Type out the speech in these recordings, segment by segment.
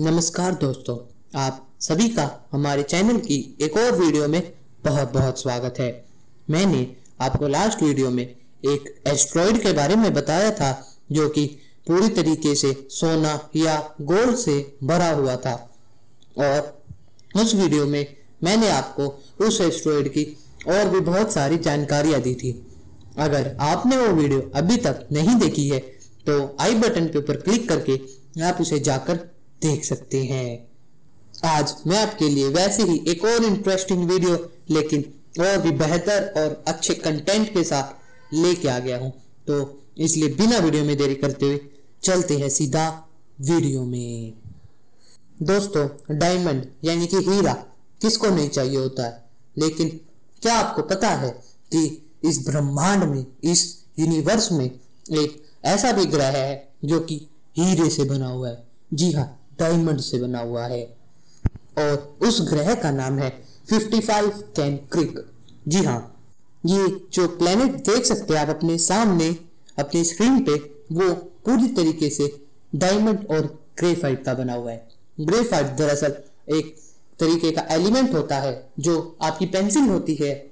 नमस्कार दोस्तों, आप सभी का हमारे चैनल की एक और वीडियो में बहुत बहुत स्वागत है। मैंने आपको लास्ट वीडियो में एक एस्ट्रॉइड के बारे में बताया था, जो कि पूरी तरीके से सोना या गोल्ड से भरा हुआ था। और उस वीडियो में मैंने आपको उस एस्ट्रॉइड की और भी बहुत सारी जानकारियाँ दी थी। अगर आपने वो वीडियो अभी तक नहीं देखी है तो आई बटन के ऊपर क्लिक करके आप उसे जाकर देख सकते हैं। आज मैं आपके लिए वैसे ही एक और इंटरेस्टिंग वीडियो लेकिन और भी बेहतर और अच्छे कंटेंट के साथ लेके आ गया हूँ। तो इसलिए बिना वीडियो में देरी करते हुए चलते हैं सीधा वीडियो में। दोस्तों डायमंड यानी कि हीरा किसको नहीं चाहिए होता है? लेकिन क्या आपको पता है कि इस ब्रह्मांड में, इस यूनिवर्स में एक ऐसा भी ग्रह है जो कि हीरे से बना हुआ है? जी हाँ डायमंड से बना हुआ है। और उस ग्रह का नाम है 55 कैन क्रिक। जी हाँ ये जो प्लेनेट देख सकते हैं आप अपने सामने, अपनी स्क्रीन पे, वो पूरी तरीके से डायमंड और ग्रेफाइट का बना हुआ है। ग्रेफाइट दरअसल एक तरीके का एलिमेंट होता है, जो आपकी पेंसिल होती है,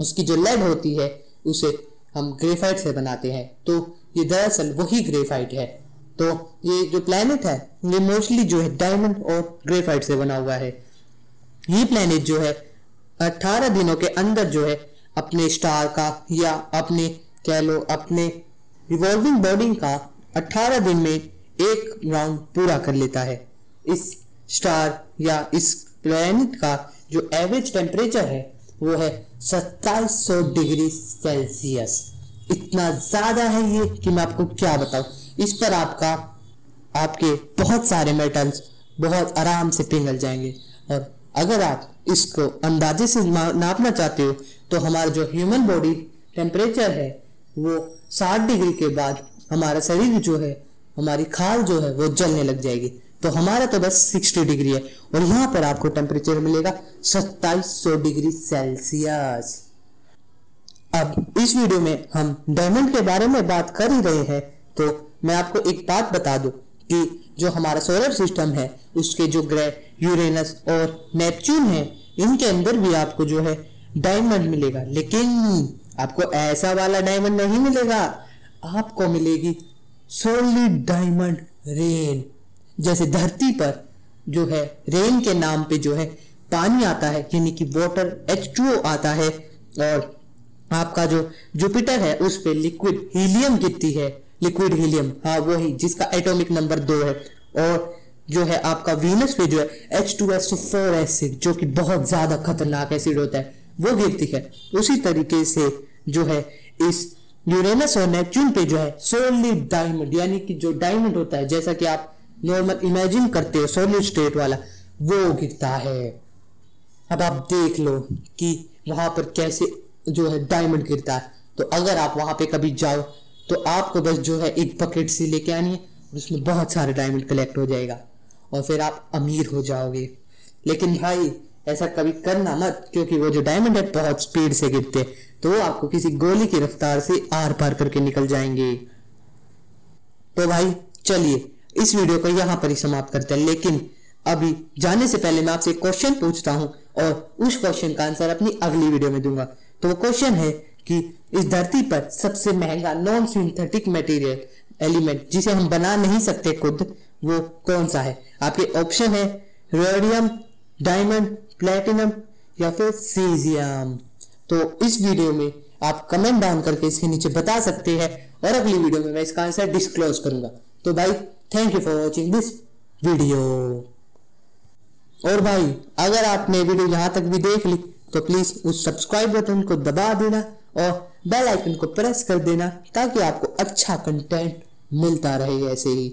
उसकी जो लेड होती है, उसे हम ग्रेफाइट से बनाते हैं। तो ये दरअसल वही ग्रेफाइट है। तो ये जो प्लेनेट है, ये मोस्टली जो है डायमंड और ग्रेफाइट से बना हुआ है। ये प्लेनेट जो है 18 दिनों के अंदर जो है, अपने स्टार का या अपने, कह लो, अपने रिवॉल्विंग बॉडी का 18 दिन में एक राउंड पूरा कर लेता है। इस स्टार या इस प्लेनेट का जो एवरेज टेम्परेचर है, वो है 2700 डिग्री सेल्सियस। इतना ज़्यादा है ये कि मैं आपको क्या बताऊँ? इस पर आपका, आपके बहुत सारे मेटल्स बहुत आराम से पिघल जाएँगे। और अगर आप इसको अंदाजे से नापना चाहते हो तो हमारा जो ह्यूमन बॉडी टेम्परेचर है, वो 60 डिग्री के बाद हमारा शरीर जो है, हमारी खाल जो है, वो जलने लग जाएगी। तो हमारा तो बस 60 डिग्री है, और यहाँ पर आपको टेम्परेचर मिलेगा 2700 डिग्री सेल्सियस। अब इस वीडियो में हम डायमंड के बारे में बात कर ही रहे हैं तो मैं आपको एक बात बता दूँ कि जो हमारा सोलर सिस्टम है, उसके जो ग्रह, यूरेनस और नेपच्यून है, इनके अंदर भी आपको जो है डायमंड मिलेगा। लेकिन आपको ऐसा वाला डायमंड नहीं मिलेगा। आपको मिलेगी सोलिड डायमंड रेन जैसे धरती पर जो है रेन के नाम पे जो है पानी आता है, यानी कि वाटर एच टू आता है, और आपका जो जुपिटर है, उस पर लिक्विड हीलियम गिरती है। Liquid helium. हाँ वही, जिसका एटॉमिक नंबर दो है। और जो है आपका वीनस पे जो है H two S four acid जो कि बहुत ज़्यादा खतरनाक एसिड होता है, वो गिरती है। उसी तरीके से जो है इस यूरेनस और नेपच्यून पे जो है सोलिड डायमंड यानी कि जो डायमंड होता है, जैसा कि आप नॉर्मल इमेजिन करते हो सोलिड स्टेट वाला, वो गिरता है। अब आप देख लो कि वहाँ पर कैसे जो है डायमंड गिरता है। तो अगर आप वहाँ पे कभी जाओ तो आपको बस जो है एक बकेट से लेके आनी है उसमें बहुत सारे डायमंड कलेक्ट हो जाएगा और फिर आप अमीर हो जाओगे। लेकिन भाई, ऐसा कभी करना मत, क्योंकि वो जो डायमंड है बहुत स्पीड से गिरते तो वो आपको किसी गोली की रफ्तार से आर पार करके निकल जाएँगे। तो भाई, चलिए, इस वीडियो को यहाँ पर ही समाप्त करते हैं, लेकिन अभी जाने से पहले मैं आपसे क्वेश्चन पूछता हूँ और उस क्वेश्चन का आंसर अपनी अगली वीडियो में दूँगा। तो वो क्वेश्चन है कि इस धरती पर सबसे महँगा नॉन सिंथेटिक मटेरियल एलिमेंट जिसे हम बना नहीं सकते खुद, वो कौन सा है? आपके ऑप्शन है रेडियम डायमंड प्लेटिनम या फिर सीजियम तो इस वीडियो में आप कमेंट डाउन करके इसके नीचे बता सकते हैं और अगली वीडियो में मैं इसका आंसर डिस्क्लोज करूँगा। तो भाई thank you for watching this video और भाई, अगर आपने वीडियो यहाँ तक भी देख ली तो प्लीज़ उस सब्सक्राइब बटन को दबा देना और बेल आइकन को प्रेस कर देना ताकि आपको अच्छा कंटेंट मिलता रहे ऐसे ही।